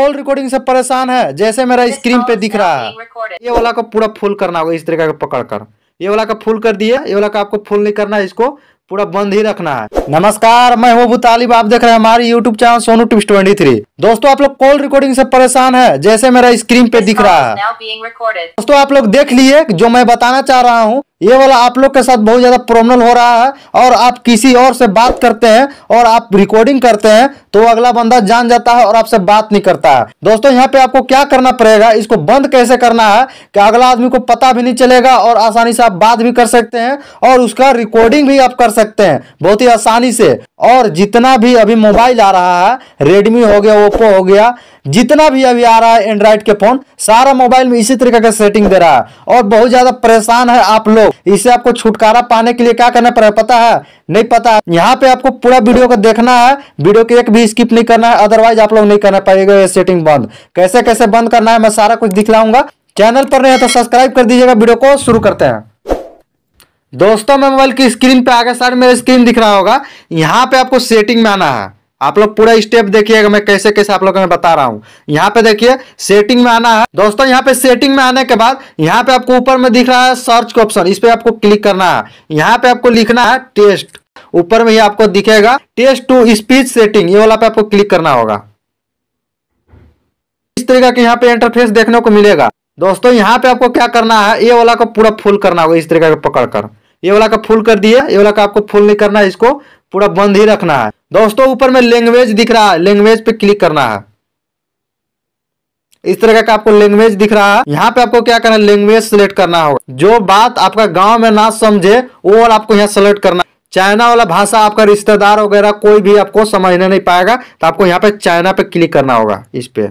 Call recording से परेशान है जैसे मेरा स्क्रीन पे दिख रहा है। ये वाला को पूरा फुल करना होगा इस तरीके का पकड़ कर ये वाला का फुल कर दिया ये वाला का आपको फुल नहीं करना है इसको। पूरा बंद ही रखना है। नमस्कार मैं हूँ अबू तालिब आप देख रहे हैं हमारी YouTube channel Sonu tips twenty three दोस्तों आप लोग कॉल रिकॉर्डिंग से परेशान है जैसे मेरा स्क्रीन पे दिख रहा है. दोस्तों आप लोग देख लिए जो मैं बताना चाह रहा हूँ ये वाला आप लोग के साथ बहुत ज़्यादा प्रॉब्लम हो रहा है और आप किसी और से बात करते हैं और आप रिकॉर्डिंग करते हैं तो अगला बंदा जान जाता है और आपसे बात नहीं करता है। दोस्तों यहाँ पे आपको क्या करना पड़ेगा इसको बंद कैसे करना है कि अगला आदमी को पता भी नहीं चलेगा और आसानी से आप बात भी कर सकते हैं और उसका रिकॉर्डिंग भी आप कर सकते हैं। बहुत ही आसानी से। और जितना भी अभी मोबाइल आ रहा है रेडमी हो गया ओप्पो हो गया, जितना भी अभी आ रहा है एंड्रॉइड के फ़ोन सारा मोबाइल में इसी तरीके का सेटिंग दे रहा है। और बहुत ज़्यादा परेशान है आप लोग। इससे आपको छुटकारा पाने के लिए क्या करना पड़ेगा पता है? नहीं पता है। यहाँ पे आपको पूरा वीडियो को देखना है। वीडियो के एक भी स्किप नहीं करना है। अदरवाइज़ आप लोग नहीं करना पाएगा ये सेटिंग बंद। कैसे कैसे बंद करना है मैं सारा कुछ दिखलाऊँगा। चैनल पर नहीं है तो सब्सक्राइब कर दीजिएगा। वीडियो को शुरू करते हैं। दोस्तों, मैं मोबाइल की स्क्रीन पे आगे साइड मेरा स्क्रीन दिख रहा होगा। यहाँ पे आपको सेटिंग में आना है। आप लोग पूरा स्टेप देखिएगा, मैं कैसे कैसे आप लोगों को मैं बता रहा हूँ। यहाँ पे देखिए सेटिंग में आना है। दोस्तों, यहाँ पे सेटिंग में आने के बाद, यहाँ पे आपको ऊपर में दिख रहा है सर्च का ऑप्शन इस पे आपको क्लिक करना है। यहाँ पे आपको लिखना है टेस्ट ऊपर में ही आपको दिखेगा टेस्ट टू स्पीच सेटिंग ये वाला पे आपको क्लिक करना होगा। इस तरीके के यहाँ पे इंटरफेस देखने को मिलेगा। दोस्तों, यहाँ पे आपको क्या करना है? ये वाला को पूरा फुल करना होगा, इस तरीके का पकड़ कर ये वाला का फुल कर दिए ये वाला का आपको फुल नहीं करना है, इसको पूरा बंद ही रखना है। दोस्तों, ऊपर में लैंग्वेज दिख रहा है लैंग्वेज पे क्लिक करना है। इस तरह का आपको लैंग्वेज दिख रहा है। यहाँ पे आपको क्या करना है? लैंग्वेज सिलेक्ट करना होगा। जो बात आपका गाँव में ना समझे, वो वाला आपको यहाँ सेलेक्ट करना चाइना वाला भाषा आपका रिश्तेदार वगैरह कोई भी आपको समझने नहीं पाएगा तो आपको यहाँ पे चाइना पे क्लिक करना होगा, इस पे।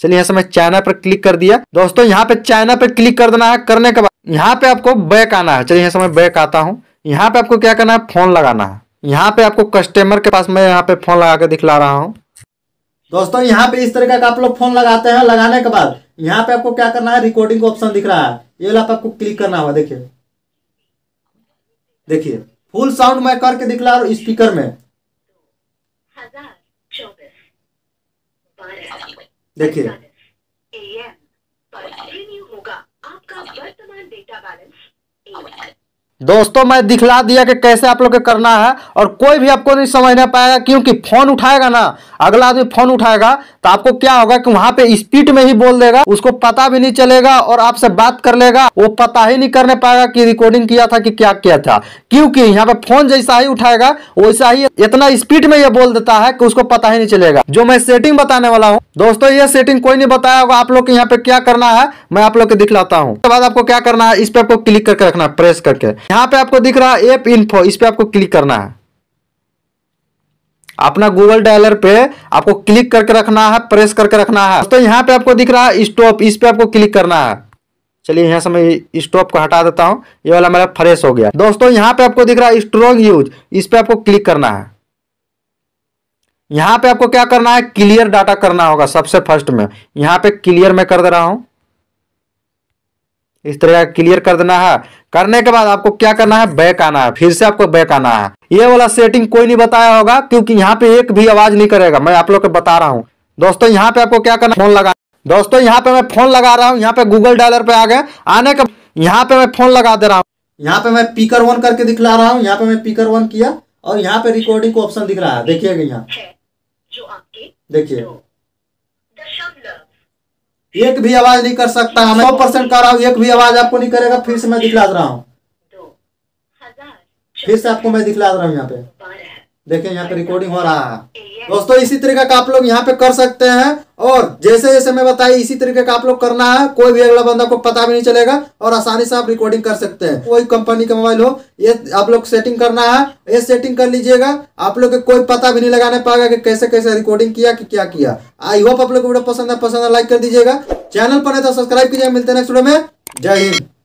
चलिए यहाँ से मैं चाइना पर क्लिक कर दिया। दोस्तों, यहाँ पे चाइना पे क्लिक कर देना है, करने के बाद यहाँ पे आपको बैक आना है। चलिए यहाँ से मैं बैक आता हूँ। यहाँ पे आपको क्या करना है? फ़ोन लगाना है। यहाँ पे आपको कस्टमर के पास मैं यहाँ पे फ़ोन लगा के दिखला रहा हूँ। दोस्तों, यहाँ पे इस तरीके का आप लोग फ़ोन लगाते हैं, लगाने के बाद यहाँ पे आपको क्या करना है? रिकॉर्डिंग का ऑप्शन दिख रहा है। ये वाला आपको क्लिक करना होगा, देखिए। देखिए फुल साउंड मैं करके दिखला रहा हूँ स्पीकर में। देखिए। पर होगा। आपका वर्तमान डेटा बैलेंस दोस्तों, मैं दिखला दिया कि कैसे आप लोग के करना है और कोई भी आपको नहीं समझ नहीं पाएगा क्योंकि फ़ोन उठाएगा ना। अगला आदमी फ़ोन उठाएगा तो आपको क्या होगा कि वहाँ पे स्पीड में ही बोल देगा, उसको पता भी नहीं चलेगा और आपसे बात कर लेगा। वो पता ही नहीं करने पाएगा कि रिकॉर्डिंग किया था कि क्या किया था। क्योंकि यहाँ पे फ़ोन जैसा ही उठाएगा, वैसा ही इतना स्पीड में ये बोल देता है कि उसको पता ही नहीं चलेगा। जो मैं सेटिंग बताने वाला हूँ, दोस्तों, ये सेटिंग कोई नहीं बताया होगा आप लोग के यहाँ पे क्या करना है, मैं आप लोग को दिखलाता हूँ। उसके बाद आपको क्या करना है, इस पे आपको क्लिक करके रखना है प्रेस करके। यहाँ पे आपको दिख रहा है एप इन्फो इस पे आपको क्लिक करना है। अपना गूगल डायलर पे आपको क्लिक करके रखना है प्रेस करके रखना है। दोस्तों, यहाँ पे आपको दिख रहा है स्टॉप इस पे आपको क्लिक करना है। चलिए, यहाँ से मैं स्टॉप को हटा देता हूँ। ये वाला मेरा फ्रेश हो गया। दोस्तों, यहाँ पे आपको दिख रहा है स्ट्रॉन्ग यूज़ इस पे आपको क्लिक करना है। यहाँ पे आपको क्या करना है? क्लियर डाटा करना होगा सबसे फ़र्स्ट में। यहाँ पे क्लियर मैं कर दे रहा हूँ। इस तरह क्लियर कर देना है। करने के बाद आपको क्या करना है? बैक आना है। फिर से आपको बैक आना है। ये वाला सेटिंग कोई नहीं बताया होगा क्योंकि यहाँ पे एक भी आवाज़ नहीं करेगा। मैं आप लोग को बता रहा हूँ। दोस्तों यहाँ पे आपको क्या करना फ़ोन लगा। दोस्तों यहाँ पे मैं फ़ोन लगा रहा हूँ। यहाँ पे गूगल डायलर पे आ गए आने के यहाँ पे मैं फ़ोन लगा दे रहा हूँ। यहाँ पे मैं पीकर वन करके दिखला रहा हूँ। यहाँ पे मैं पीकर वन किया और यहाँ पे रिकॉर्डिंग का ऑप्शन दिख रहा है देखिएगा यहाँ देखिए। एक भी आवाज़ नहीं कर सकता सौ परसेंट कर रहा हूँ एक भी आवाज़ आपको नहीं करेगा फिर से मैं दिखला दे रहा हूँ। फिर से आपको मैं दिखला दे रहा हूँ यहाँ पे। देखिए यहाँ पे रिकॉर्डिंग हो रहा है। दोस्तों इसी तरीके का आप लोग यहाँ पे कर सकते हैं। और जैसे जैसे मैं बताई इसी तरीके का आप लोग करना है। कोई भी अगला बंदा को पता भी नहीं चलेगा और आसानी से आप रिकॉर्डिंग कर सकते हैं। कोई कंपनी का मोबाइल हो ये आप लोग सेटिंग करना है। ये सेटिंग कर लीजिएगा। आप लोग को कोई पता भी नहीं लगाने पाएगा कि कैसे कैसे रिकॉर्डिंग किया कि क्या किया। आई होप आप लोग को वीडियो पसंद है पसंद है लाइक कर दीजिएगा। चैनल पर है तो सब्सक्राइब कीजिए मिलते हैं नेक्स्ट वीडियो में। जय हिंद।